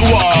Worldwide.